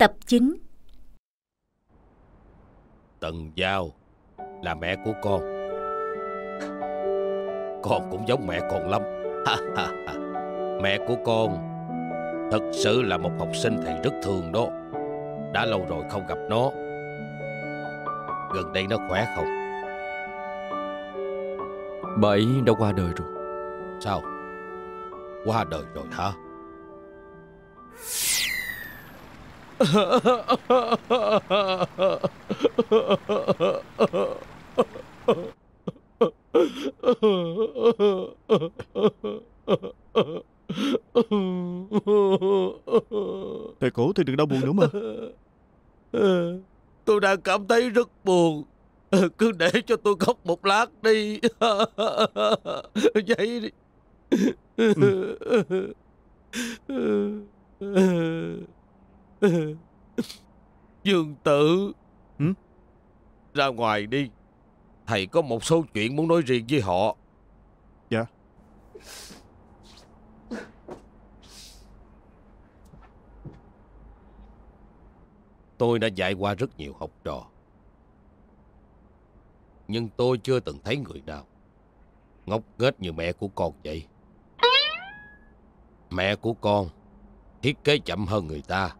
Tập 9 Tần Giao là mẹ của con. Con cũng giống mẹ con lắm. mẹ của con thật sự là một học sinh thầy rất thương đó. Đã lâu rồi không gặp nó. Gần đây nó khỏe không? Bà ấy đã qua đời rồi Sao? Qua đời rồi hả? Thầy cổ thì đừng đau buồn nữa mà Tôi đang cảm thấy rất buồn. Cứ để cho tôi khóc một lát đi. Vậy đi. Dương tử. Ừ? Ra ngoài đi. Thầy có một số chuyện muốn nói riêng với họ. Dạ Tôi đã dạy qua rất nhiều học trò. Nhưng tôi chưa từng thấy người nào ngốc nghếch như mẹ của con vậy. Mẹ của con thiết kế chậm hơn người ta,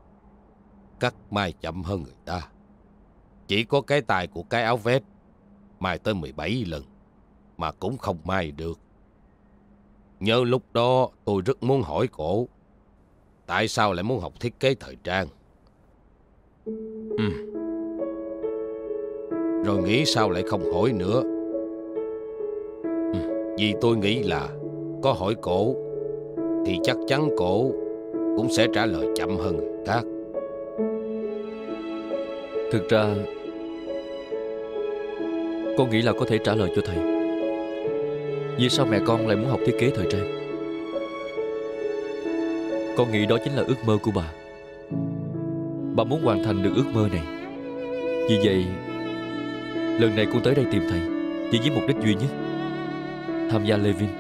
cắt mai chậm hơn người ta. Chỉ có cái tài của cái áo vest mai tới 17 lần mà cũng không mai được. Nhớ lúc đó tôi rất muốn hỏi cổ, tại sao lại muốn học thiết kế thời trang. Ừ. Rồi nghĩ sao lại không hỏi nữa. Ừ. Vì tôi nghĩ là có hỏi cổ thì chắc chắn cổ cũng sẽ trả lời chậm hơn người khác. Thực ra Con nghĩ là có thể trả lời cho thầy. Vì sao mẹ con lại muốn học thiết kế thời trang? Con nghĩ đó chính là ước mơ của bà. Bà muốn hoàn thành được ước mơ này. Vì vậy, Lần này con tới đây tìm thầy, Chỉ với mục đích duy nhất, Tham gia Levin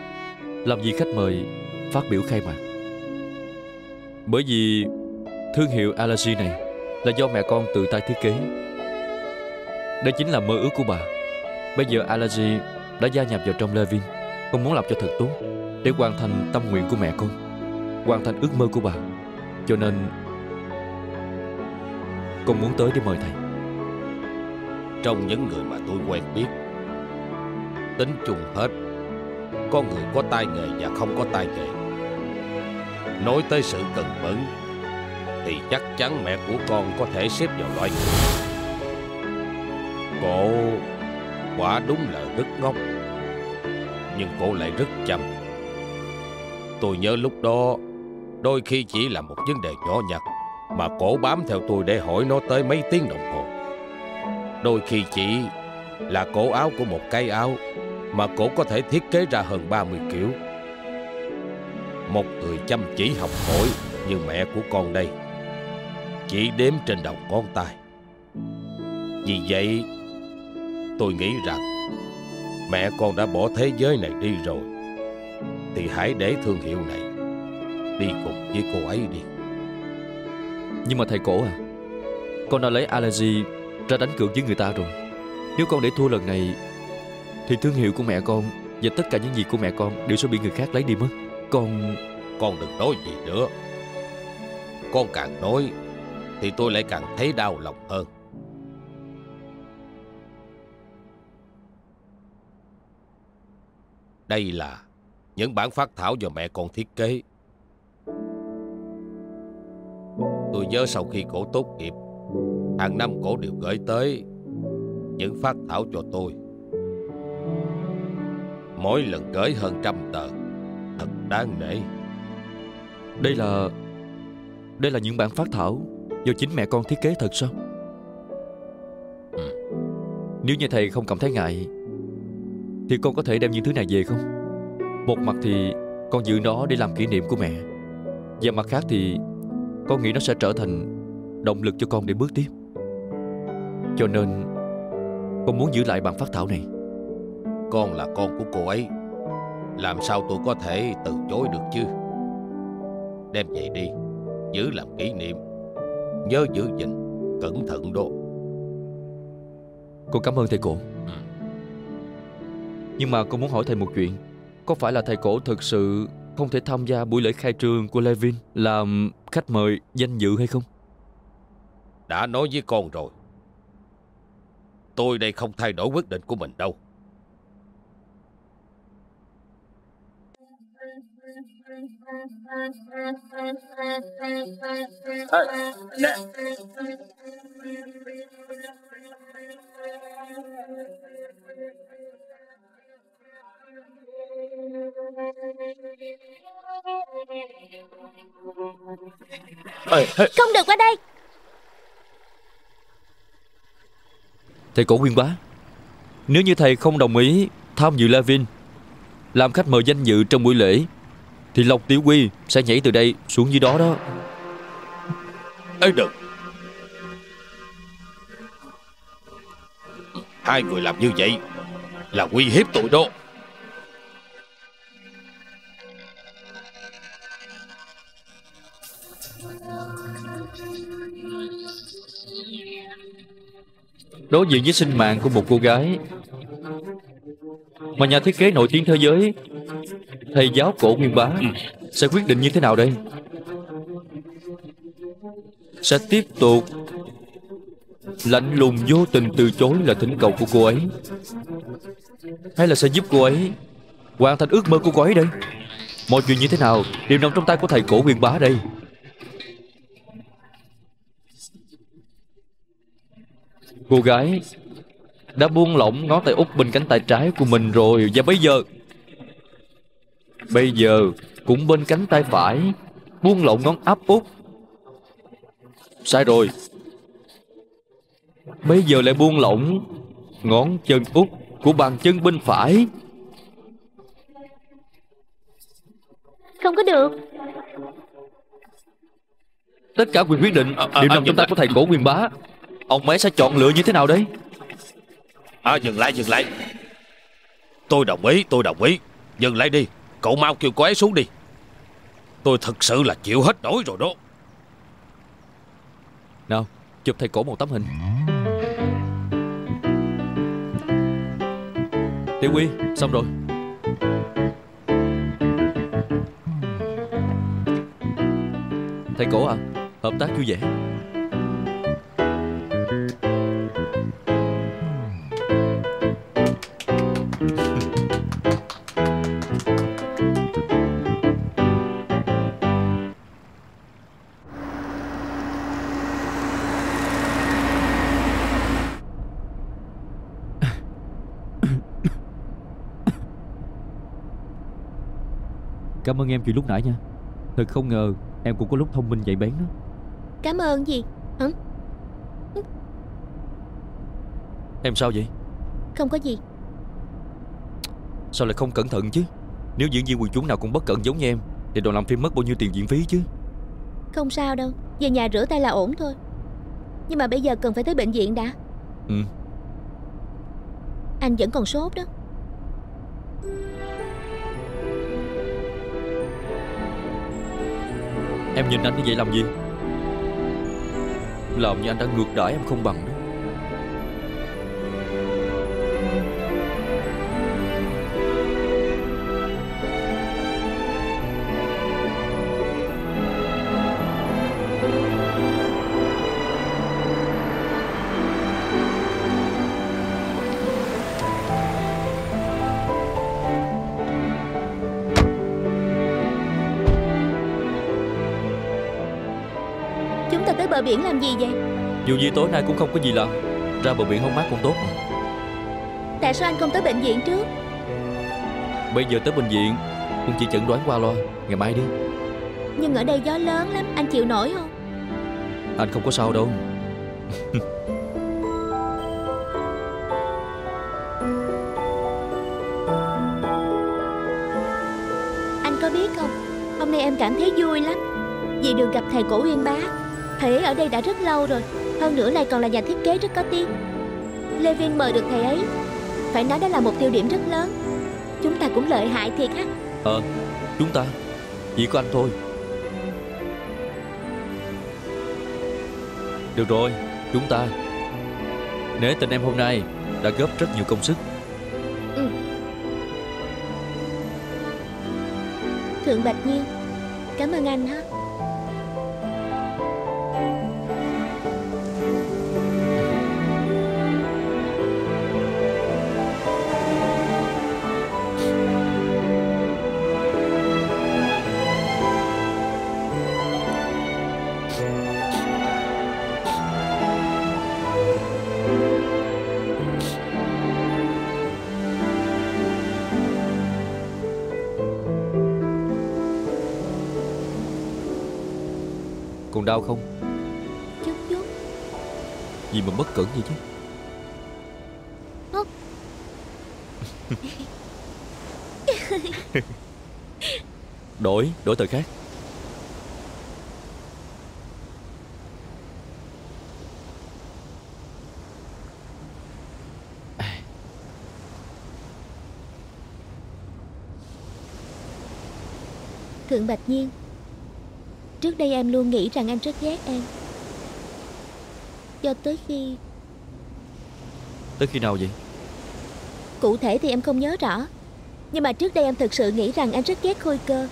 Làm gì khách mời, Phát biểu khai mạc. Bởi vì Thương hiệu Allergy này là do mẹ con tự tay thiết kế. Đây chính là mơ ước của bà. Bây giờ Allergy đã gia nhập vào trong Levin. Con muốn làm cho thật tốt Để hoàn thành tâm nguyện của mẹ con, Hoàn thành ước mơ của bà. Cho nên, Con muốn tới để mời thầy. Trong những người mà tôi quen biết, Tính chung hết, Có người có tai nghề và không có tai nghề. Nói tới sự cần mẫn thì chắc chắn mẹ của con có thể xếp vào loại người. Cô quả đúng là rất ngốc, Nhưng cô lại rất chăm. Tôi nhớ lúc đó, Đôi khi chỉ là một vấn đề nhỏ nhặt Mà cổ bám theo tôi để hỏi nó tới mấy tiếng đồng hồ. Đôi khi chỉ là cổ áo của một cái áo Mà cổ có thể thiết kế ra hơn 30 kiểu. Một người chăm chỉ học hỏi như mẹ của con đây. Chỉ đếm trên đầu ngón tay. Vì vậy tôi nghĩ rằng Mẹ con đã bỏ thế giới này đi rồi Thì hãy để thương hiệu này Đi cùng với cô ấy đi. Nhưng mà thầy cổ à Con đã lấy Allergy ra đánh cược với người ta rồi. Nếu con để thua lần này Thì thương hiệu của mẹ con Và tất cả những gì của mẹ con Đều sẽ bị người khác lấy đi mất. Con... Con đừng nói gì nữa. Con càng nói thì tôi lại càng thấy đau lòng hơn Đây là những bản phát thảo do mẹ con thiết kế. Tôi nhớ sau khi cổ tốt nghiệp, hàng năm cổ đều gửi tới những phát thảo cho tôi. Mỗi lần gửi hơn trăm tờ, thật đáng nể. Đây là... Đây là những bản phát thảo Do chính mẹ con thiết kế thật sao Ừ. Nếu như thầy không cảm thấy ngại Thì con có thể đem những thứ này về không Một mặt thì Con giữ nó để làm kỷ niệm của mẹ Và mặt khác thì Con nghĩ nó sẽ trở thành Động lực cho con để bước tiếp Cho nên Con muốn giữ lại bản phát thảo này Con là con của cô ấy. Làm sao tôi có thể từ chối được chứ? Đem về đi, giữ làm kỷ niệm. Nhớ giữ gìn Cẩn thận đó. Con cảm ơn thầy cổ. Nhưng mà con muốn hỏi thầy một chuyện. Có phải là thầy cổ thực sự Không thể tham gia buổi lễ khai trương của Levin Làm khách mời danh dự hay không? Đã nói với con rồi. Tôi đây không thay đổi quyết định của mình đâu nè. Ê, ê, Không được qua đây. Thầy cổ quyên bá Nếu như thầy không đồng ý tham dự Levin Làm khách mời danh dự trong buổi lễ Thì Lộc Tiểu Quy sẽ nhảy từ đây xuống dưới đó đó. Ê đừng. Hai người làm như vậy Là uy hiếp tôi đó. Đối diện với sinh mạng của một cô gái Mà nhà thiết kế nổi tiếng thế giới Thầy giáo cổ nguyên bá Sẽ quyết định như thế nào đây? Sẽ tiếp tục Lạnh lùng vô tình từ chối là thỉnh cầu của cô ấy, Hay là sẽ giúp cô ấy Hoàn thành ước mơ của cô ấy đây? Mọi chuyện như thế nào? Đều nằm trong tay của thầy cổ nguyên bá đây. Cô gái đã buông lỏng ngón tay út bên cánh tay trái của mình rồi, Và bây giờ Bây giờ cũng bên cánh tay phải Buông lỏng ngón áp út. Sai rồi. Bây giờ lại buông lỏng Ngón chân út của bàn chân bên phải. Không có được. Tất cả quyền quyết định À, à, đều à, nằm trong tay của thầy cổ quyền bá Ông ấy sẽ chọn lựa như thế nào đây? À dừng lại dừng lại. Tôi đồng ý tôi đồng ý. Dừng lại đi Cậu mau kêu cô ấy xuống đi. Tôi thật sự là chịu hết nổi rồi đó. Nào, chụp thầy cổ một tấm hình. Tiểu Quy, xong rồi. Thầy cổ à Hợp tác vui vẻ. Cảm ơn em chuyện lúc nãy nha. Thật không ngờ em cũng có lúc thông minh nhạy bén đó. Cảm ơn gì? Hả? Em sao vậy? Không có gì. Sao lại không cẩn thận chứ? Nếu diễn viên quần chúng nào cũng bất cẩn giống như em Thì đoàn làm phim mất bao nhiêu tiền diễn phí chứ? Không sao đâu Về nhà rửa tay là ổn thôi. Nhưng mà bây giờ cần phải tới bệnh viện đã. Ừ. Anh vẫn còn sốt đó Em nhìn anh như vậy làm gì? Làm như anh đã ngược đãi em không bằng biển làm gì vậy? Dù gì tối nay cũng không có gì làm Ra bờ biển hóng mát cũng tốt mà. Tại sao anh không tới bệnh viện trước? Bây giờ tới bệnh viện Cũng chỉ chẩn đoán qua loa. Ngày mai đi. Nhưng ở đây gió lớn lắm Anh chịu nổi không? Anh không có sao đâu. Anh có biết không? Hôm nay em cảm thấy vui lắm. Vì được gặp thầy cổ uyên bá Thầy ấy ở đây đã rất lâu rồi. Hơn nữa lại còn là nhà thiết kế rất có tiếng. Lê Viên mời được thầy ấy. Phải nói đó là một tiêu điểm rất lớn. Chúng ta cũng lợi hại thiệt ha Ờ Chúng ta Chỉ có anh thôi. Được rồi, chúng ta. Nể tình em hôm nay Đã góp rất nhiều công sức. Thượng Bạch Nhiên Cảm ơn anh ha đau không? Chút chút Gì mà bất cẩn vậy chứ. Đổi, đổi tờ khác Thượng Bạch Nhiên Trước đây em luôn nghĩ rằng anh rất ghét em. Cho tới khi Tới khi nào vậy? Cụ thể thì em không nhớ rõ. Nhưng mà trước đây em thực sự nghĩ rằng anh rất ghét khôi cơ.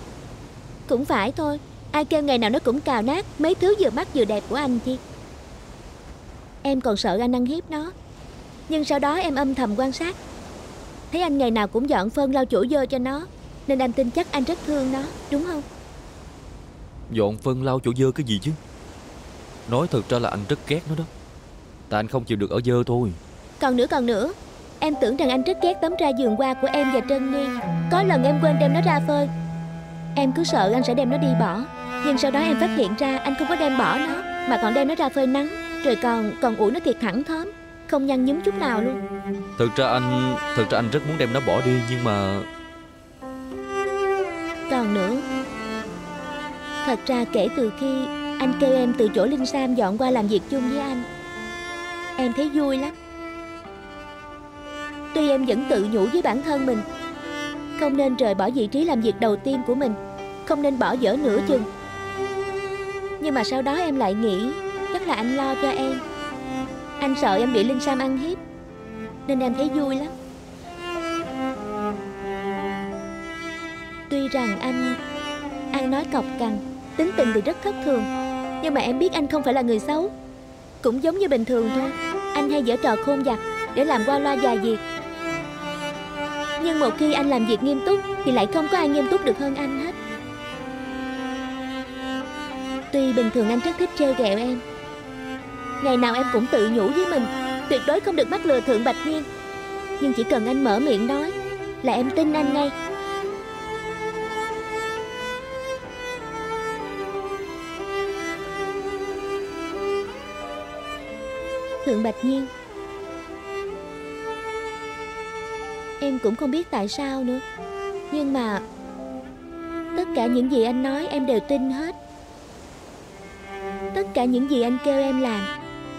Cũng phải thôi Ai kêu ngày nào nó cũng cào nát Mấy thứ vừa mắt vừa đẹp của anh chi Em còn sợ anh ăn hiếp nó. Nhưng sau đó em âm thầm quan sát. Thấy anh ngày nào cũng dọn phân lau chỗ dơ cho nó Nên em tin chắc anh rất thương nó Đúng không? Dọn phân lau chỗ dơ cái gì chứ? Nói thật ra là anh rất ghét nó đó. Tại anh không chịu được ở dơ thôi. Còn nữa còn nữa. Em tưởng rằng anh rất ghét tấm ra giường qua của em và Trân Ni Có lần em quên đem nó ra phơi. Em cứ sợ anh sẽ đem nó đi bỏ. Nhưng sau đó em phát hiện ra anh không có đem bỏ nó Mà còn đem nó ra phơi nắng. Rồi còn còn ủi nó thiệt thẳng thớm Không nhăn nhúm chút nào luôn. Thực ra anh Thực ra anh rất muốn đem nó bỏ đi Nhưng mà Thật ra kể từ khi anh kêu em từ chỗ Linh Sam dọn qua làm việc chung với anh. Em thấy vui lắm. Tuy em vẫn tự nhủ với bản thân mình, Không nên rời bỏ vị trí làm việc đầu tiên của mình, Không nên bỏ dở nửa chừng. Nhưng mà sau đó em lại nghĩ, Chắc là anh lo cho em. Anh sợ em bị Linh Sam ăn hiếp, Nên em thấy vui lắm. Tuy rằng anh Ăn nói cọc cằn Tính tình thì rất thất thường. Nhưng mà em biết anh không phải là người xấu. Cũng giống như bình thường thôi. Anh hay giở trò khôn vặt Để làm qua loa dài việc. Nhưng một khi anh làm việc nghiêm túc Thì lại không có ai nghiêm túc được hơn anh hết. Tuy bình thường anh rất thích trêu ghẹo em. Ngày nào em cũng tự nhủ với mình, Tuyệt đối không được mắc lừa thượng bạch nhiên Nhưng chỉ cần anh mở miệng nói Là em tin anh ngay. Thượng Bạch Nhiên. Em cũng không biết tại sao nữa. Nhưng mà Tất cả những gì anh nói em đều tin hết. Tất cả những gì anh kêu em làm,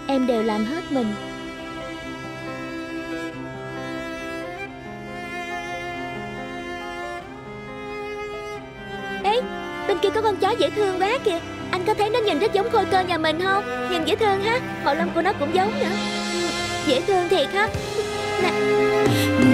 Em đều làm hết mình. Ê, Bên kia có con chó dễ thương quá kìa. Anh có thấy nó nhìn rất giống khôi cơ nhà mình không? Nhìn dễ thương ha. Màu lông của nó cũng giống nữa. Dễ thương thiệt ha. Nè.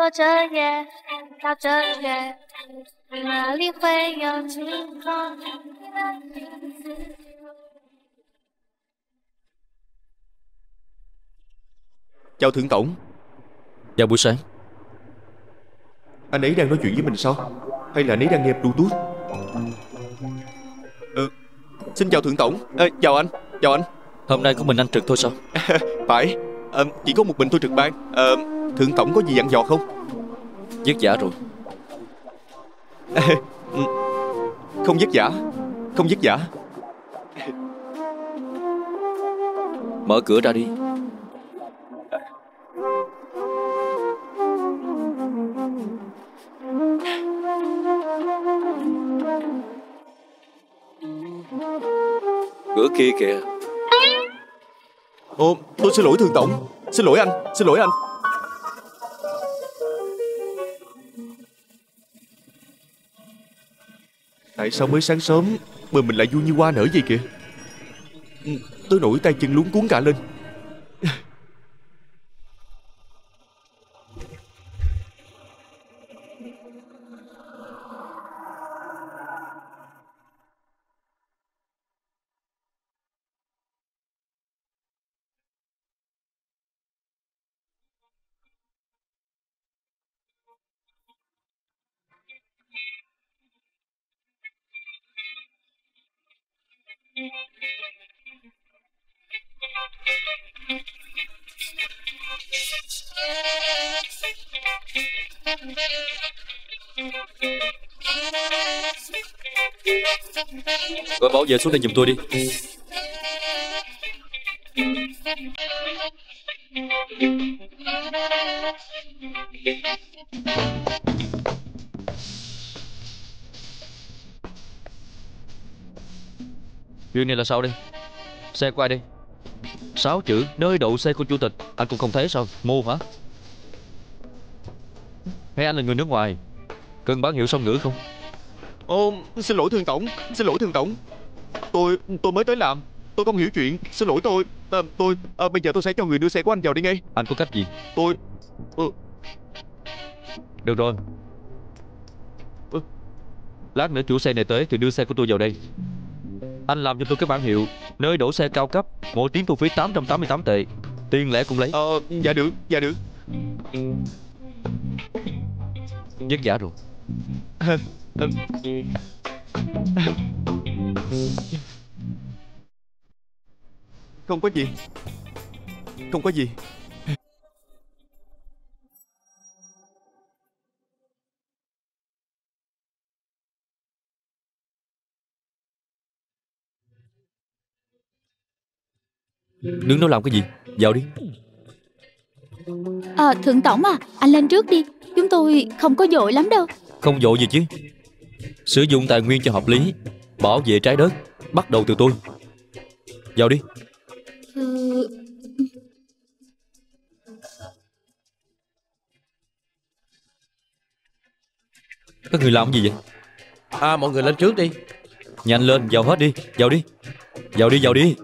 落着叶，飘着雪，你哪里会有晴空？你的影子 Chào Thượng Tổng Chào buổi sáng Anh ấy đang nói chuyện với mình sao Hay là anh ấy đang nghe Bluetooth Ừ Xin chào Thượng Tổng Ê, Chào anh Chào anh Hôm nay có mình anh trực thôi sao Phải Ờ, Chỉ có một mình tôi trực ban Ờ, Thượng Tổng có gì dặn dò không? Vất vả rồi. Không vất vả Không vất vả Mở cửa ra đi. Cửa kia kìa. Ồ tôi xin lỗi Thượng Tổng. Xin lỗi anh Xin lỗi anh Tại sao mới sáng sớm Mà mình lại vui như hoa nở vậy kìa? Tôi nổi tay chân luống cuốn cả lên. Gọi bảo vệ xuống đây giùm tôi đi. Chuyện này là sao đây? Xe của ai đây? Sáu chữ, nơi đậu xe của chủ tịch. Anh cũng không thấy sao? Mô hả? Hay anh là người nước ngoài? Cần bán hiệu song ngữ không? Ồ xin lỗi Thượng Tổng Xin lỗi Thượng Tổng. Tôi tôi mới tới làm Tôi không hiểu chuyện Xin lỗi tôi. À, Tôi à, Bây giờ tôi sẽ cho người đưa xe của anh vào đi ngay. Anh có cách gì? Tôi ừ, Được rồi. Ừ. Lát nữa chủ xe này tới thì đưa xe của tôi vào đây. Anh làm cho tôi cái bản hiệu Nơi đổ xe cao cấp Mỗi tiếng thu phí 888 tệ. Tiền lẻ cũng lấy. Ờ, Dạ được Dạ được. Vất vả rồi. Không có gì. Không có gì. Đứng đó làm cái gì? Vào đi. À, Thượng Tổng à, anh lên trước đi. Chúng tôi không có dội lắm đâu. Không vội gì chứ Sử dụng tài nguyên cho hợp lý Bảo vệ trái đất Bắt đầu từ tôi. Vào đi. Ừ, Các người làm gì vậy? À mọi người lên trước đi. Nhanh lên vào hết đi. Vào đi. Vào đi vào đi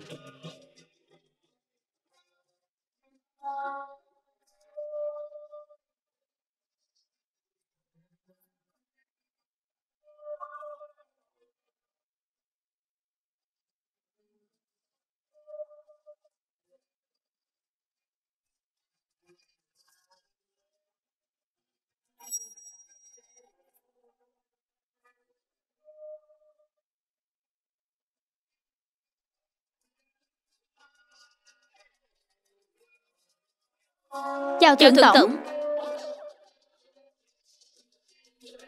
chào Thượng, Tổng.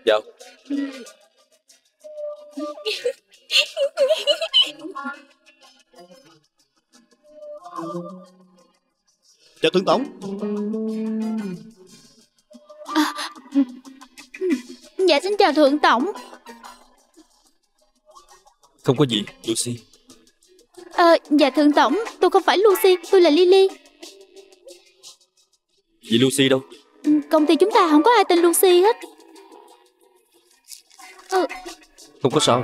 Vào Chào Thượng Tổng Dạ xin chào Thượng Tổng. Không có gì Lucy Ờ, dạ Thượng Tổng, tôi không phải Lucy, tôi là Lily. Chị Lucy đâu? Ừ, Công ty chúng ta không có ai tên Lucy hết. Ừ, Không có sao.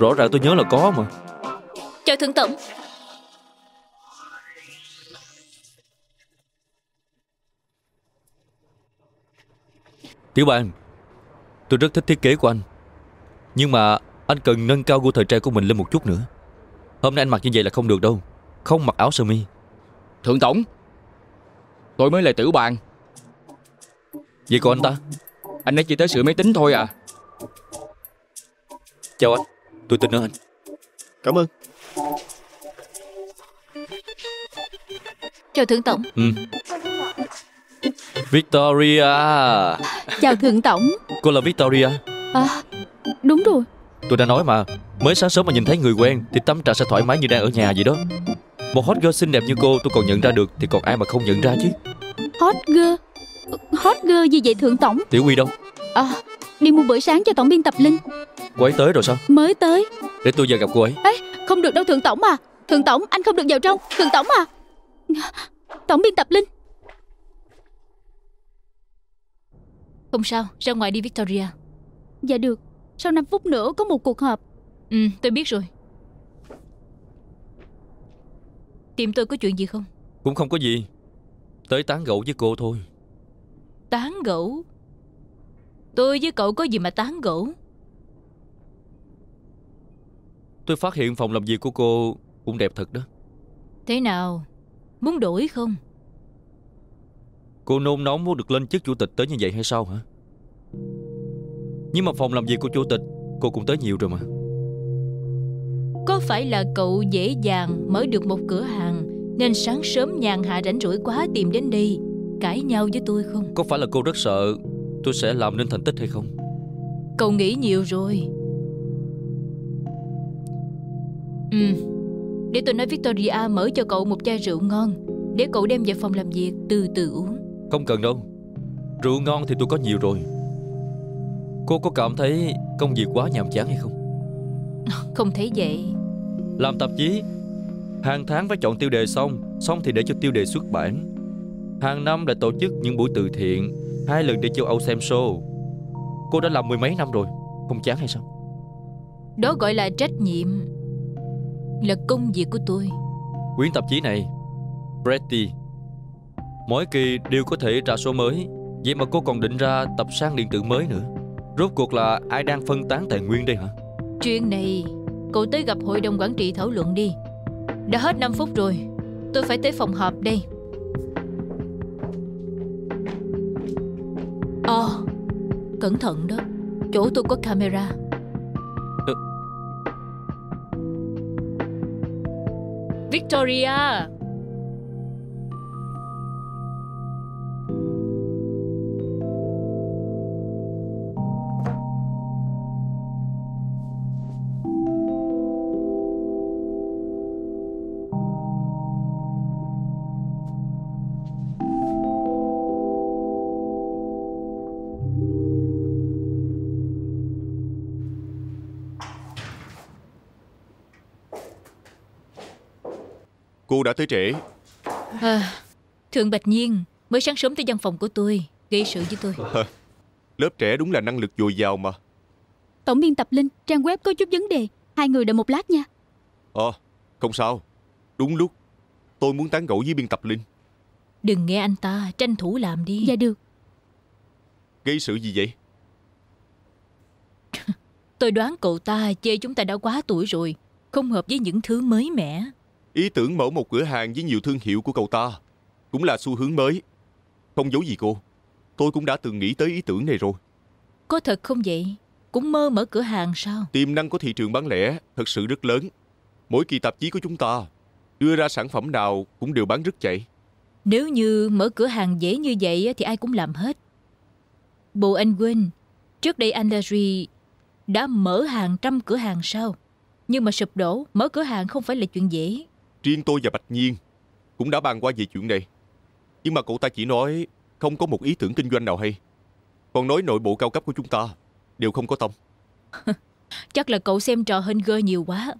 Rõ ràng tôi nhớ là có mà. Chào Thượng Tổng. Tiểu Bang Tôi rất thích thiết kế của anh. Nhưng mà anh cần nâng cao gu thời trang của mình lên một chút nữa. Hôm nay anh mặc như vậy là không được đâu. Không mặc áo sơ mi. Thượng tổng Tôi mới là tiểu bàn Vậy còn anh ta? Anh ấy chỉ tới sửa máy tính thôi à. Chào anh. Tôi tin ở anh. Cảm ơn. Chào Thượng Tổng. Ừ. Victoria. Chào Thượng Tổng. Cô là Victoria. À đúng rồi. Tôi đã nói mà Mới sáng sớm mà nhìn thấy người quen Thì tâm trạng sẽ thoải mái như đang ở nhà vậy đó. Một hot girl xinh đẹp như cô tôi còn nhận ra được Thì còn ai mà không nhận ra chứ Hot girl. Hot girl gì vậy Thượng Tổng? Tiểu Quy đâu? À đi mua bữa sáng cho Tổng biên tập Linh. Cô ấy tới rồi sao? Mới tới. Để tôi vào gặp cô ấy. Ê không được đâu Thượng Tổng à. Thượng Tổng anh không được vào trong. Thượng Tổng à. Tổng biên tập Linh. Không sao, ra ngoài đi Victoria. Dạ được. Sau 5 phút nữa có một cuộc họp. Ừ, tôi biết rồi. Tìm tôi có chuyện gì không? Cũng không có gì Tới tán gẫu với cô thôi. Tán gẫu? Tôi với cậu có gì mà tán gẫu? Tôi phát hiện phòng làm việc của cô Cũng đẹp thật đó. Thế nào? Muốn đổi không? Cô nôn nóng muốn được lên chức chủ tịch tới như vậy hay sao hả? Nhưng mà phòng làm việc của chủ tịch Cô cũng tới nhiều rồi mà. Có phải là cậu dễ dàng mở được một cửa hàng Nên sáng sớm nhàn hạ rảnh rỗi quá tìm đến đây Cãi nhau với tôi không? Có phải là cô rất sợ Tôi sẽ làm nên thành tích hay không? Cậu nghĩ nhiều rồi. Ừ Để tôi nói Victoria mở cho cậu một chai rượu ngon Để cậu đem về phòng làm việc từ từ uống. Không cần đâu Rượu ngon thì tôi có nhiều rồi. Cô có cảm thấy công việc quá nhàm chán hay không? Không thấy vậy. Làm tạp chí Hàng tháng phải chọn tiêu đề xong Xong thì để cho tiêu đề xuất bản. Hàng năm lại tổ chức những buổi từ thiện Hai lần đi châu Âu xem show. Cô đã làm mười mấy năm rồi Không chán hay sao? Đó gọi là trách nhiệm Là công việc của tôi. Quyển tạp chí này Pretty. Mỗi kỳ đều có thể ra số mới Vậy mà cô còn định ra tập sang điện tử mới nữa. Rốt cuộc là ai đang phân tán tài nguyên đây hả? Chuyện này Cậu tới gặp hội đồng quản trị thảo luận đi Đã hết 5 phút rồi. Tôi phải tới phòng họp đây. Ồ Cẩn thận đó. Chỗ tôi có camera. Ừ. Victoria Cô đã tới trễ. À, Thượng Bạch Nhiên Mới sáng sớm tới văn phòng của tôi Gây sự với tôi. Lớp trẻ đúng là năng lực dồi dào mà. Tổng biên tập Linh Trang web có chút vấn đề. Hai người đợi một lát nha. Ờ không sao. Đúng lúc Tôi muốn tán gẫu với biên tập Linh. Đừng nghe anh ta Tranh thủ làm đi. Dạ được. Gây sự gì vậy? Tôi đoán cậu ta chê chúng ta đã quá tuổi rồi Không hợp với những thứ mới mẻ Ý tưởng mở một cửa hàng với nhiều thương hiệu của cậu ta Cũng là xu hướng mới Không giấu gì cô Tôi cũng đã từng nghĩ tới ý tưởng này rồi Có thật không vậy? Cũng mơ mở cửa hàng sao? Tiềm năng của thị trường bán lẻ thật sự rất lớn Mỗi kỳ tạp chí của chúng ta Đưa ra sản phẩm nào cũng đều bán rất chạy Nếu như mở cửa hàng dễ như vậy thì ai cũng làm hết. Bộ anh quên, trước đây anh Larry đã mở hàng trăm cửa hàng sao? Nhưng mà sụp đổ, mở cửa hàng không phải là chuyện dễ. Riêng tôi và Bạch Nhiên Cũng đã bàn qua về chuyện này Nhưng mà cậu ta chỉ nói Không có một ý tưởng kinh doanh nào hay Còn nói nội bộ cao cấp của chúng ta Đều không có tâm Chắc là cậu xem trò hên gơ nhiều quá.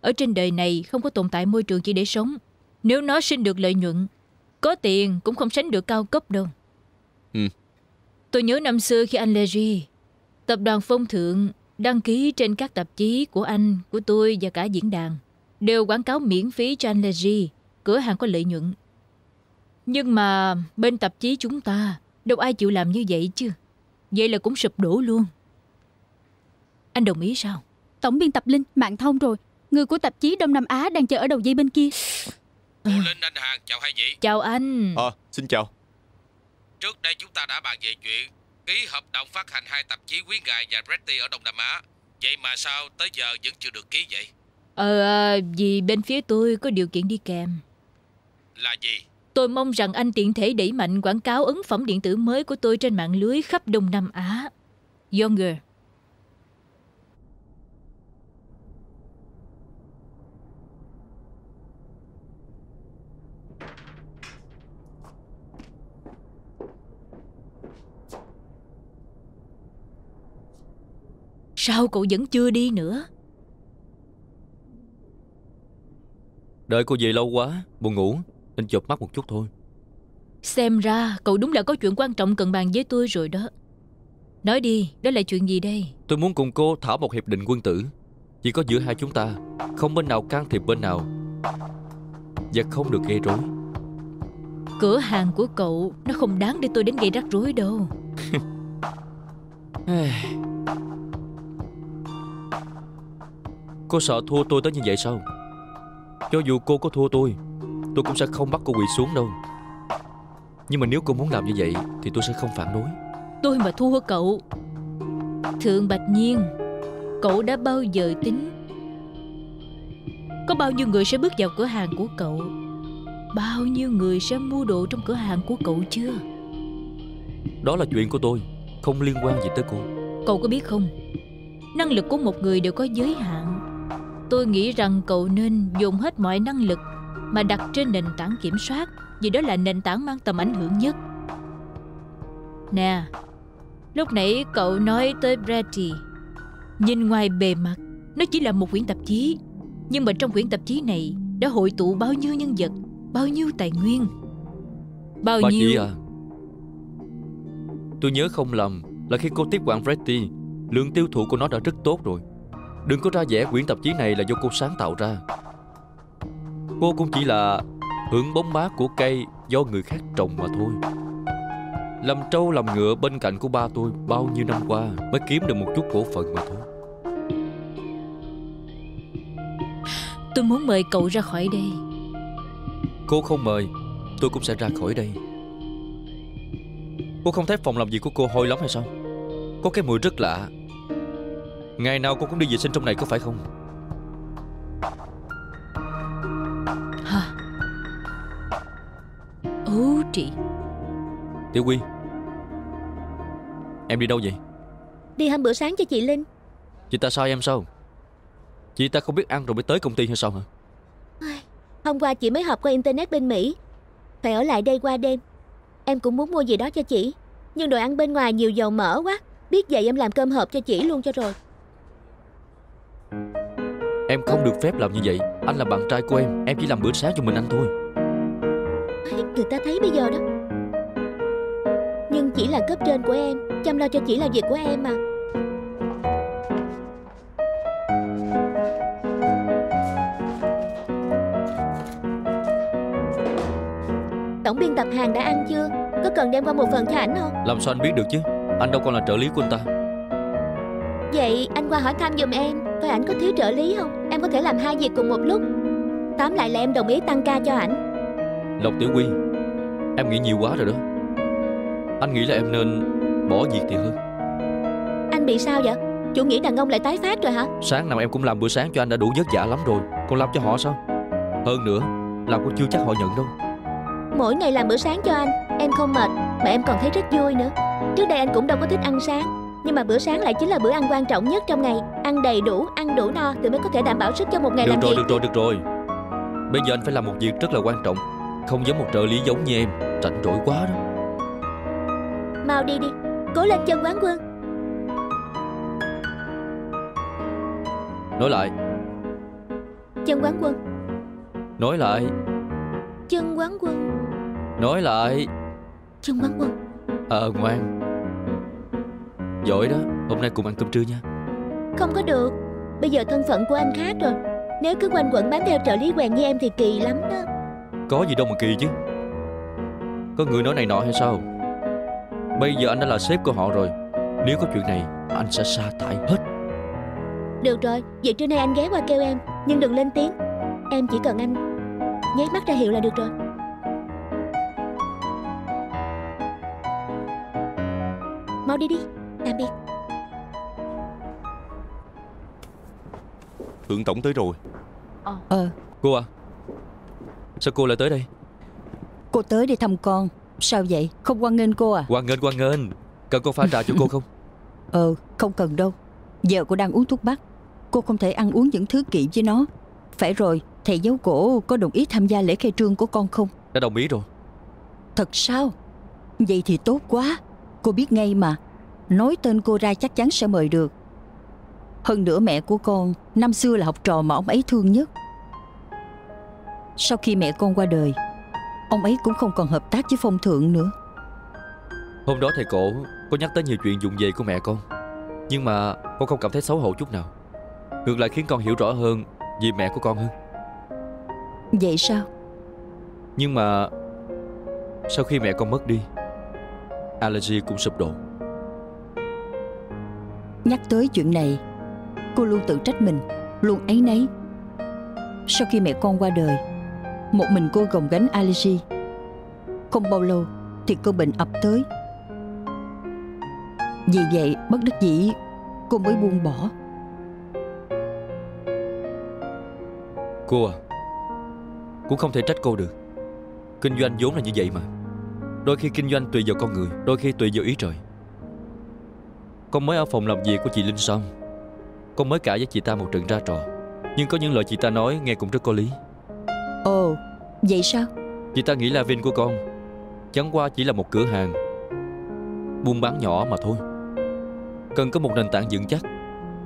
Ở trên đời này không có tồn tại môi trường chỉ để sống. Nếu nó sinh được lợi nhuận, có tiền cũng không sánh được cao cấp đâu. Ừ. Tôi nhớ năm xưa khi anh Larry, tập đoàn Phong Thượng đăng ký trên các tạp chí của anh, của tôi và cả diễn đàn, đều quảng cáo miễn phí cho anh Larry, cửa hàng có lợi nhuận. Nhưng mà bên tạp chí chúng ta, đâu ai chịu làm như vậy chứ. Vậy là cũng sụp đổ luôn. Anh đồng ý sao? Tổng biên tập Linh, mạng thông rồi. Người của tạp chí Đông Nam Á đang chờ ở đầu dây bên kia. Cô Linh anh Hàng chào hai vị Chào anh. Ờ, xin chào Trước đây chúng ta đã bàn về chuyện Ký hợp đồng phát hành hai tạp chí Quý Ngài và Pretty ở Đông Nam Á Vậy mà sao tới giờ vẫn chưa được ký vậy Ờ, vì bên phía tôi có điều kiện đi kèm. Là gì Tôi mong rằng anh tiện thể đẩy mạnh quảng cáo ấn phẩm điện tử mới của tôi trên mạng lưới khắp Đông Nam Á. Younger. Sao cậu vẫn chưa đi nữa? Đợi cô về lâu quá Buồn ngủ Nên chợp mắt một chút thôi Xem ra cậu đúng là có chuyện quan trọng cần bàn với tôi rồi đó. Nói đi, đó là chuyện gì đây? Tôi muốn cùng cô thảo một hiệp định quân tử Chỉ có giữa hai chúng ta Không bên nào can thiệp bên nào Và không được gây rối Cửa hàng của cậu nó không đáng để tôi đến gây rắc rối đâu. Cô sợ thua tôi tới như vậy sao Cho dù cô có thua tôi Tôi cũng sẽ không bắt cô quỳ xuống đâu Nhưng mà nếu cô muốn làm như vậy Thì tôi sẽ không phản đối Tôi mà thua cậu. Thượng Bạch Nhiên, cậu đã bao giờ tính có bao nhiêu người sẽ bước vào cửa hàng của cậu? Bao nhiêu người sẽ mua đồ trong cửa hàng của cậu chưa? Đó là chuyện của tôi Không liên quan gì tới cô Cậu có biết không? Năng lực của một người đều có giới hạn. Tôi nghĩ rằng cậu nên dùng hết mọi năng lực mà đặt trên nền tảng kiểm soát vì đó là nền tảng mang tầm ảnh hưởng nhất. Nè, lúc nãy cậu nói tới Brady. Nhìn ngoài bề mặt, nó chỉ là một quyển tạp chí. Nhưng mà trong quyển tạp chí này đã hội tụ bao nhiêu nhân vật, bao nhiêu tài nguyên. Bao Bà nhiêu... chị à Tôi nhớ không lầm Là khi cô tiếp quản Freddy Lượng tiêu thụ của nó đã rất tốt rồi Đừng có ra vẻ quyển tạp chí này là do cô sáng tạo ra. Cô cũng chỉ là hưởng bóng mát của cây do người khác trồng mà thôi. Làm trâu làm ngựa bên cạnh của ba tôi bao nhiêu năm qua Mới kiếm được một chút cổ phần mà thôi. Tôi muốn mời cậu ra khỏi đây. Cô không mời Tôi cũng sẽ ra khỏi đây. Cô không thấy phòng làm việc của cô hôi lắm hay sao? Có cái mùi rất lạ Ngày nào cô cũng đi vệ sinh trong này có phải không? Hả? Ố chị, Tiểu Quy Em đi đâu vậy? Đi hâm bữa sáng cho chị Linh. Chị ta sai em sao? Chị ta không biết ăn rồi mới tới công ty hay sao hả? Hôm qua chị mới họp qua internet bên Mỹ. Phải ở lại đây qua đêm. Em cũng muốn mua gì đó cho chị. Nhưng đồ ăn bên ngoài nhiều dầu mỡ quá. Biết vậy em làm cơm hộp cho chị luôn cho rồi Em không được phép làm như vậy. Anh là bạn trai của em. Em chỉ làm bữa sáng cho mình ăn thôi. Người ta thấy bây giờ đó. Nhưng chỉ là cấp trên của em Chăm lo cho chị là việc của em mà. Tổng biên tập hàng đã ăn chưa? Có cần đem qua một phần cho ảnh không? Làm sao anh biết được chứ? Anh đâu còn là trợ lý của anh ta. Vậy anh qua hỏi thăm giùm em Coi ảnh có thiếu trợ lý không? Em có thể làm hai việc cùng một lúc. Tóm lại là em đồng ý tăng ca cho ảnh. Lộc Tiểu Quy Em nghĩ nhiều quá rồi đó. Anh nghĩ là em nên bỏ việc thì hơn. Anh bị sao vậy? Chủ nghĩa đàn ông lại tái phát rồi hả? Sáng nào em cũng làm bữa sáng cho anh đã đủ vất vả lắm rồi. Còn làm cho họ sao? Hơn nữa Làm cũng chưa chắc họ nhận đâu. Mỗi ngày làm bữa sáng cho anh Em không mệt Mà em còn thấy rất vui nữa. Trước đây anh cũng đâu có thích ăn sáng Nhưng mà bữa sáng lại chính là bữa ăn quan trọng nhất trong ngày. Ăn đầy đủ, ăn đủ no Thì mới có thể đảm bảo sức cho một ngày Được làm rồi, việc. được rồi, được rồi. Bây giờ anh phải làm một việc rất là quan trọng. Không giống một trợ lý giống như em. Rảnh rỗi quá đó. Mau đi đi. Cố lên chân quán quân. Nói lại. Chân quán quân. Nói lại. Chân quán quân. Nói lại. Chân quán quân. Ờ ngoan Giỏi đó. Hôm nay cùng ăn cơm trưa nha. Không có được. Bây giờ thân phận của anh khác rồi. Nếu cứ quanh quẩn bám theo trợ lý quèn như em thì kỳ lắm đó. Có gì đâu mà kỳ chứ. Có người nói này nọ hay sao? Bây giờ anh đã là sếp của họ rồi. Nếu có chuyện này Anh sẽ sa thải hết. Được rồi, vậy trưa nay anh ghé qua kêu em Nhưng đừng lên tiếng. Em chỉ cần anh nháy mắt ra hiệu là được rồi. Mau đi đi Tạm biệt. Thượng tổng tới rồi. Ờ. Cô à Sao cô lại tới đây? Cô tới để thăm con. Sao vậy? Không quan nghênh cô à? Hoan nghênh hoan nghênh. Cần con pha trà cho cô không? Ờ không cần đâu. Giờ cô đang uống thuốc bắc. Cô không thể ăn uống những thứ kỵ với nó. Phải rồi Thầy giáo cổ có đồng ý tham gia lễ khai trương của con không? Đã đồng ý rồi. Thật sao? Vậy thì tốt quá. Cô biết ngay mà Nói tên cô ra chắc chắn sẽ mời được. Hơn nữa mẹ của con Năm xưa là học trò mà ông ấy thương nhất. Sau khi mẹ con qua đời Ông ấy cũng không còn hợp tác với phong thượng nữa. Hôm đó thầy cổ có nhắc tới nhiều chuyện dụng về của mẹ con. Nhưng mà con không cảm thấy xấu hổ chút nào. Ngược lại khiến con hiểu rõ hơn Về mẹ của con hơn. Vậy sao? Nhưng mà Sau khi mẹ con mất đi Allergy cũng sụp đổ Nhắc tới chuyện này, Cô luôn tự trách mình, Luôn ấy nấy Sau khi mẹ con qua đời, Một mình cô gồng gánh allergy. Không bao lâu Thì cô bệnh ập tới. Vì vậy, bất đắc dĩ, Cô mới buông bỏ. Cô à Cũng không thể trách cô được. Kinh doanh vốn là như vậy mà. Đôi khi kinh doanh tùy vào con người, Đôi khi tùy vào ý trời. Con mới ở phòng làm việc của chị Linh xong Con mới cãi với chị ta một trận ra trò. Nhưng có những lời chị ta nói nghe cũng rất có lý. Ồ Vậy sao? Chị ta nghĩ là Vin của con. Chẳng qua chỉ là một cửa hàng Buôn bán nhỏ mà thôi. Cần có một nền tảng vững chắc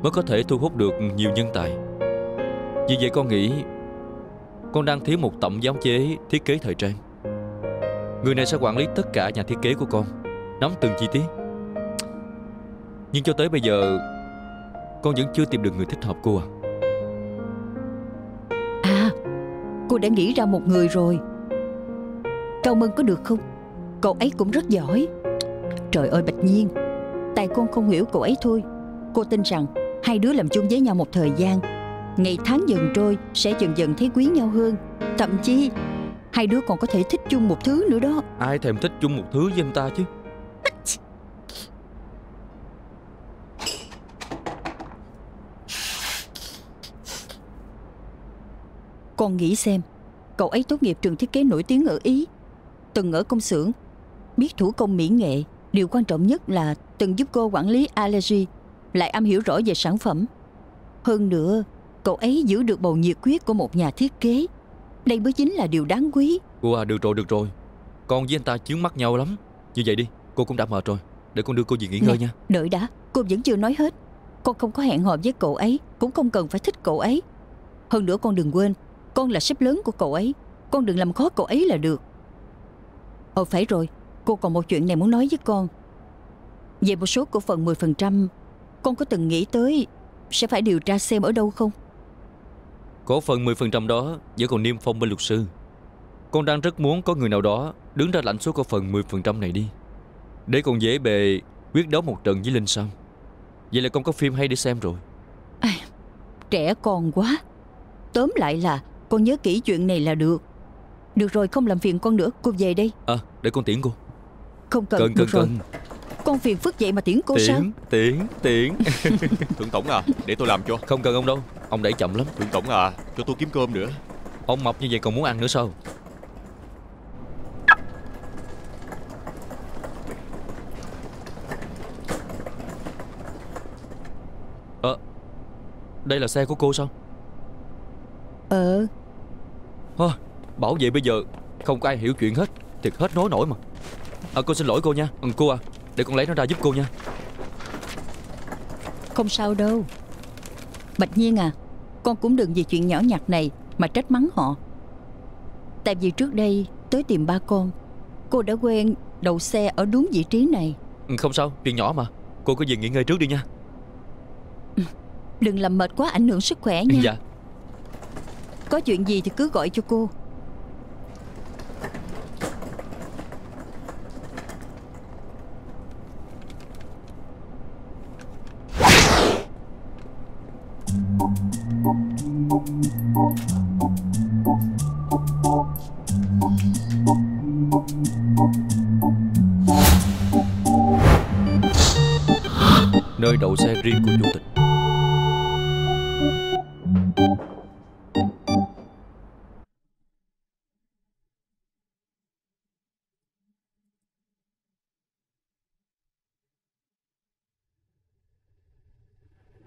Mới có thể thu hút được nhiều nhân tài. Vì vậy con nghĩ Con đang thiếu một tổng giám chế thiết kế thời trang. Người này sẽ quản lý tất cả nhà thiết kế của con Nắm từng chi tiết Nhưng cho tới bây giờ Con vẫn chưa tìm được người thích hợp cô à À Cô đã nghĩ ra một người rồi. Cao Mân có được không? Cậu ấy cũng rất giỏi. Trời ơi Bạch Nhiên Tại con không hiểu cậu ấy thôi. Cô tin rằng hai đứa làm chung với nhau một thời gian Ngày tháng dần trôi Sẽ dần dần thấy quý nhau hơn. Thậm chí Hai đứa còn có thể thích chung một thứ nữa đó. Ai thèm thích chung một thứ với anh ta chứ Con nghĩ xem Cậu ấy tốt nghiệp trường thiết kế nổi tiếng ở Ý. Từng ở công xưởng Biết thủ công mỹ nghệ. Điều quan trọng nhất là từng giúp cô quản lý allergy Lại am hiểu rõ về sản phẩm. Hơn nữa Cậu ấy giữ được bầu nhiệt huyết của một nhà thiết kế. Đây mới chính là điều đáng quý. Cô à được rồi được rồi. Con với anh ta chướng mắt nhau lắm. Như vậy đi cô cũng đã mệt rồi. Để con đưa cô về nghỉ ngơi Nè, nha. Đợi đã. Cô vẫn chưa nói hết. Con không có hẹn hò với cậu ấy Cũng không cần phải thích cậu ấy. Hơn nữa con đừng quên Con là sếp lớn của cậu ấy. Con đừng làm khó cậu ấy là được. Ồ phải rồi. Cô còn một chuyện này muốn nói với con. Về một số cổ phần 10% Con có từng nghĩ tới Sẽ phải điều tra xem ở đâu không? Cổ phần 10% đó Vẫn còn niêm phong bên luật sư. Con đang rất muốn có người nào đó Đứng ra lãnh số cổ phần 10% này đi. Để còn dễ bề Quyết đấu một trận với Linh Sam Vậy là con có phim hay để xem rồi. Trẻ con quá. Tóm lại là Con nhớ kỹ chuyện này là được. Được rồi không làm phiền con nữa. Cô về đây. À để con tiễn cô. Không cần, Cần được cần rồi. cần. Con phiền phức vậy mà tiễn cô sao? Tiễn tiễn tiễn. Thượng tổng à Để tôi làm cho. Không cần ông đâu Ông đẩy chậm lắm. Thượng tổng à Cho tôi kiếm cơm nữa. Ông mập như vậy còn muốn ăn nữa sao? Ờ Đây là xe của cô sao? Ờ Hơ, Bảo vệ bây giờ Không có ai hiểu chuyện hết. Thiệt hết nói nổi mà. À cô xin lỗi cô nha. Ừ, Cô à Để con lấy nó ra giúp cô nha. Không sao đâu. Bạch Nhiên à Con cũng đừng vì chuyện nhỏ nhặt này Mà trách mắng họ. Tại vì trước đây tới tìm ba con Cô đã quen đậu xe ở đúng vị trí này. Ừ, Không sao Chuyện nhỏ mà. Cô cứ về nghỉ ngơi trước đi nha. Đừng làm mệt quá ảnh hưởng sức khỏe nha. Dạ có chuyện gì thì cứ gọi cho cô.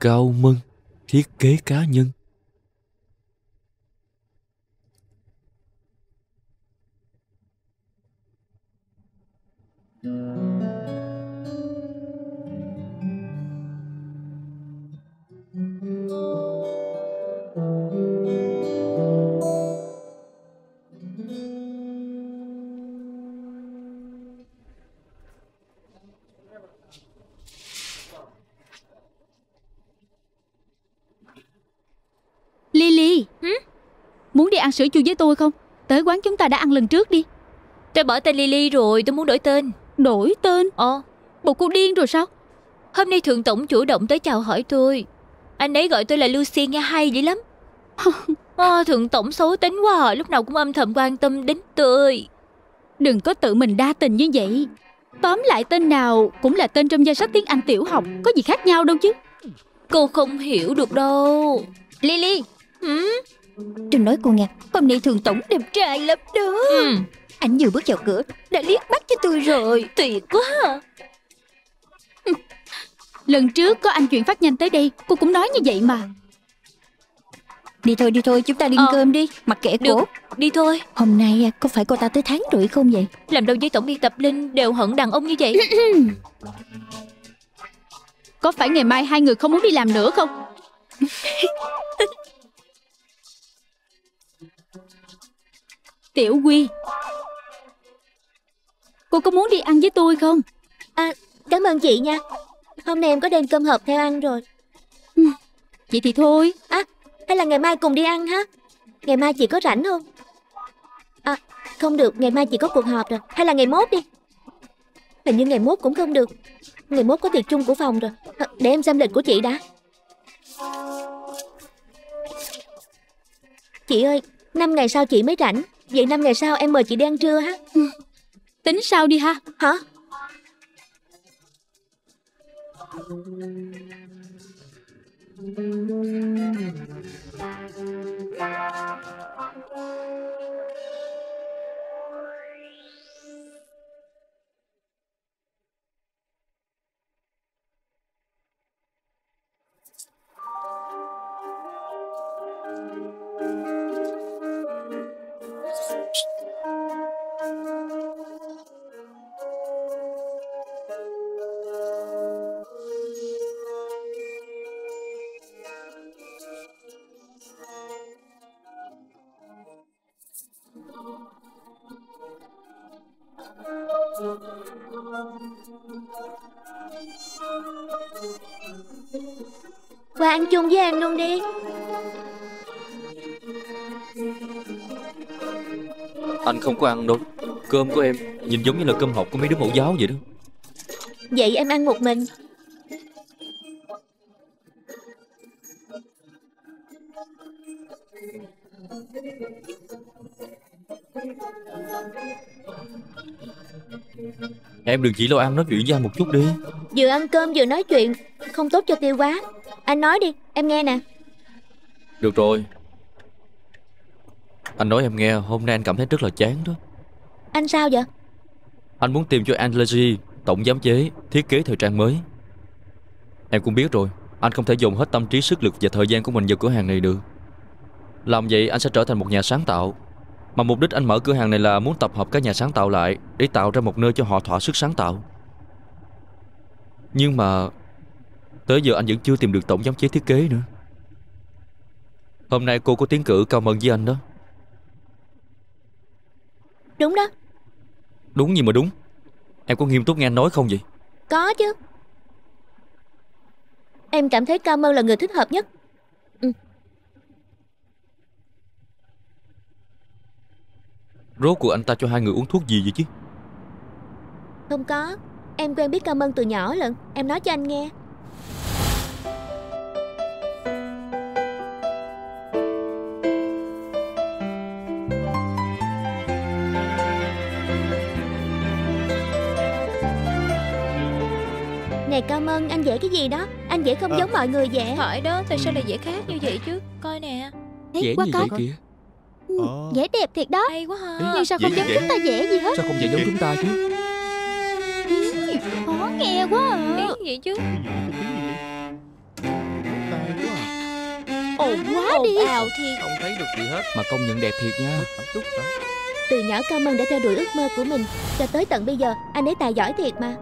Cao Mân Thiết kế cá nhân. Ăn sữa chua với tôi không? Tới quán chúng ta đã ăn lần trước đi. Tôi bỏ tên Lily rồi tôi muốn đổi tên. Đổi tên? Ờ. Bộ cô điên rồi sao? Hôm nay thượng tổng chủ động tới chào hỏi tôi. Anh ấy gọi tôi là Lucy nghe hay dữ lắm. À, Thượng tổng xấu tính quá à, Lúc nào cũng âm thầm quan tâm đến tôi. Đừng có tự mình đa tình như vậy. Tóm lại tên nào cũng là tên trong danh sách tiếng Anh tiểu học Có gì khác nhau đâu chứ. Cô không hiểu được đâu. Lily ừ? Tôi nói cô nghe Hôm nay thường tổng đẹp trai lắm đó Ừ. Anh vừa bước vào cửa Đã liếc mắt cho tôi rồi Tuyệt quá à. Lần trước có anh chuyện phát nhanh tới đây Cô cũng nói như vậy mà Đi thôi đi thôi chúng ta đi Ờ. ăn cơm đi Mặc kệ Được. cổ Đi thôi Hôm nay à, có phải cô ta tới tháng rồi không vậy Làm đâu với tổng biên tập Linh đều hận đàn ông như vậy Có phải ngày mai hai người không muốn đi làm nữa không Tiểu Quy. Cô có muốn đi ăn với tôi không? À cảm ơn chị nha. Hôm nay em có đem cơm hộp theo ăn rồi. Vậy thì thôi. À hay là ngày mai cùng đi ăn ha? Ngày mai chị có rảnh không? À không được ngày mai chị có cuộc họp rồi. Hay là ngày mốt đi. Hình như ngày mốt cũng không được. Ngày mốt có tiệc chung của phòng rồi. À, Để em xem lịch của chị đã. Chị ơi năm ngày sau chị mới rảnh Vậy năm ngày sau em mời chị đi ăn trưa ha. Tính sau đi ha. Hả? Qua ăn chung với em luôn đi. Anh không có ăn đâu. Cơm của em nhìn giống như là cơm học của mấy đứa mẫu giáo vậy đó. Vậy em ăn một mình. Em đừng chỉ lo ăn nói chuyện với anh một chút đi. Vừa ăn cơm vừa nói chuyện Không tốt cho tiêu quá Anh nói đi em nghe nè. Được rồi. Anh nói em nghe hôm nay anh cảm thấy rất là chán đó. Anh sao vậy? Anh muốn tìm cho Anthology Tổng giám chế Thiết kế thời trang mới. Em cũng biết rồi Anh không thể dùng hết tâm trí sức lực và thời gian của mình vào cửa hàng này được. Làm vậy anh sẽ trở thành một nhà sáng tạo. Mà mục đích anh mở cửa hàng này là muốn tập hợp các nhà sáng tạo lại Để tạo ra một nơi cho họ thỏa sức sáng tạo. Nhưng mà Tới giờ anh vẫn chưa tìm được tổng giám chế thiết kế nữa. Hôm nay cô có tiến cử cao mân với anh đó. Đúng đó. Đúng gì mà đúng? Em có nghiêm túc nghe anh nói không vậy? Có chứ. Em cảm thấy Cao Mân là người thích hợp nhất. Rốt cuộc anh ta cho hai người uống thuốc gì vậy chứ? Không có. Em quen biết Cao Mân từ nhỏ lận. Em nói cho anh nghe Này Cao Mân anh vẽ cái gì đó? Anh vẽ không Ờ. giống mọi người vẽ Phải đó, tại sao lại dễ khác như vậy chứ? Coi nè, Vẽ quá như coi vậy kìa. Ờ. Vẽ đẹp thiệt đó. Hay quá ha. Nhưng sao không giống vậy. chúng ta vẽ gì hết? Sao không vậy giống chúng ta chứ? Khó nghe quá à. Ý vậy chứ. Ồn quá đi. Ồn ào thiệt. Không thấy được gì hết. Mà công nhận đẹp thiệt nha. Từ nhỏ Cao Mân đã theo đuổi ước mơ của mình. Cho tới tận bây giờ Anh ấy tài giỏi thiệt mà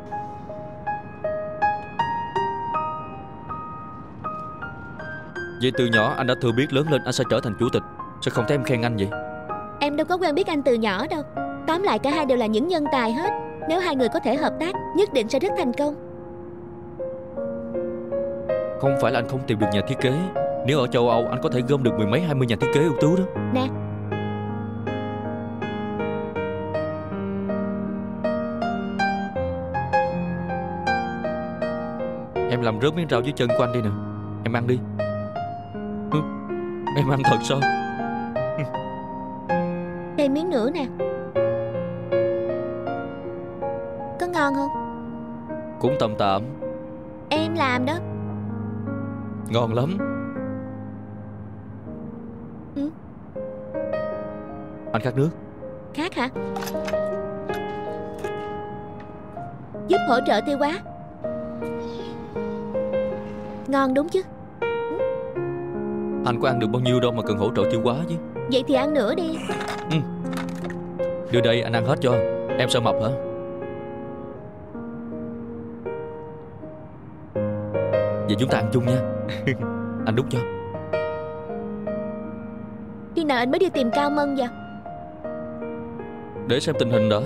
Vậy từ nhỏ anh đã thừa biết lớn lên anh sẽ trở thành chủ tịch. Sao không thấy em khen anh vậy. Em đâu có quen biết anh từ nhỏ đâu. Tóm lại cả hai đều là những nhân tài hết. Nếu hai người có thể hợp tác Nhất định sẽ rất thành công. Không phải là anh không tìm được nhà thiết kế. Nếu ở châu Âu anh có thể gom được mười mấy hai mươi nhà thiết kế ưu tú đó. Nè. Em làm rớt miếng rau dưới chân của anh đi nè. Em ăn đi Em ăn thật sao? Thêm miếng nữa nè. Có ngon không? Cũng tầm tạm. Em làm đó. Ngon lắm. Ừ. Anh khát nước. Khác hả? Giúp hỗ trợ tiêu hóa. Ngon đúng chứ Anh có ăn được bao nhiêu đâu mà cần hỗ trợ tiêu hóa chứ. Vậy thì ăn nữa đi. Đưa đây anh ăn hết cho. Em sợ mập hả? Vậy chúng ta ăn chung nha. Anh đút cho. Khi nào anh mới đi tìm Cao Mân vậy? Để xem tình hình đã